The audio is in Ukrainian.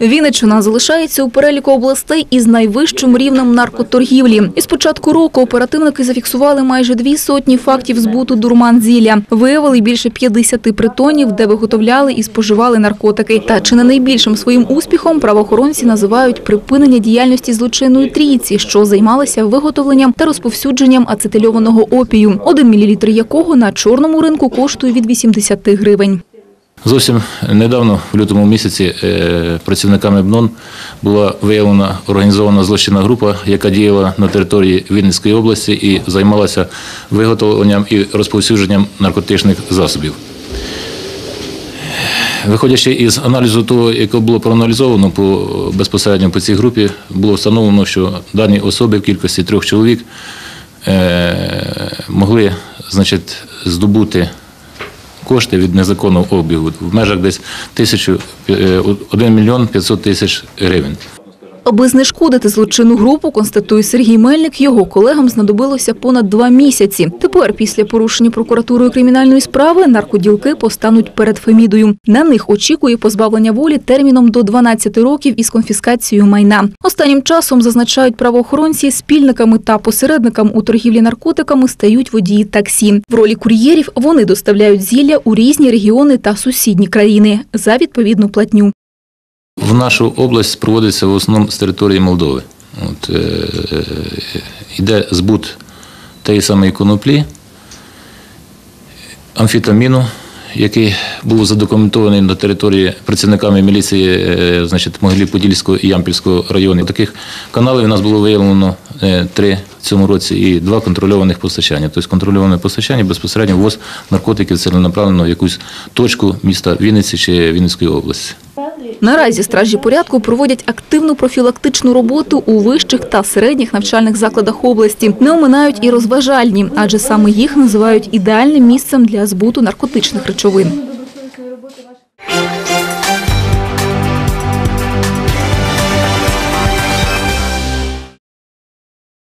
Вінниччина залишається у переліку областей із найвищим рівнем наркоторгівлі. Із початку року оперативники зафіксували майже дві сотні фактів збуту дурман-зілля. Виявили більше 50 притонів, де виготовляли і споживали наркотики. Та чи не найбільшим своїм успіхом правоохоронці називають припинення діяльності злочинної трійці, що займалася виготовленням та розповсюдженням ацетильованого опію, один мілілітр якого на чорному ринку коштує від 80 гривень. Зовсім недавно, в лютому місяці, е, працівниками БНОН була виявлена організована злочинна група, яка діяла на території Вінницької області і займалася виготовленням і розповсюдженням наркотичних засобів. Виходячи із аналізу того, яке було проаналізовано по, безпосередньо по цій групі, було встановлено, що дані особи в кількості трьох чоловік е, могли значить, здобути кошти від незаконного обігу в межах десь тисячу, е, 1 мільйон 500 тисяч гривень. Аби знешкодити злочинну групу, констатує Сергій Мельник, його колегам знадобилося понад два місяці. Тепер, після порушення прокуратурою кримінальної справи, наркоділки постануть перед Фемідою. На них очікує позбавлення волі терміном до 12 років із конфіскацією майна. Останнім часом, зазначають правоохоронці, спільниками та посередникам у торгівлі наркотиками стають водії таксі. В ролі кур'єрів вони доставляють зілля у різні регіони та сусідні країни за відповідну платню. В нашу область проводиться в основному з території Молдови. От, е, е, йде збут тієї самої коноплі, амфетаміну, який був задокументований на території працівниками міліції е, значить, Могилів-Подільського і Ямпільського району. Таких каналів у нас було виявлено е, три в цьому році і два контрольованих постачання. Тобто контрольоване постачання безпосередньо ввоз наркотиків ціленаправлено в якусь точку міста Вінниці чи Вінницької області. Наразі стражі порядку проводять активну профілактичну роботу у вищих та середніх навчальних закладах області. Не оминають і розважальні, адже саме їх називають ідеальним місцем для збуту наркотичних речовин.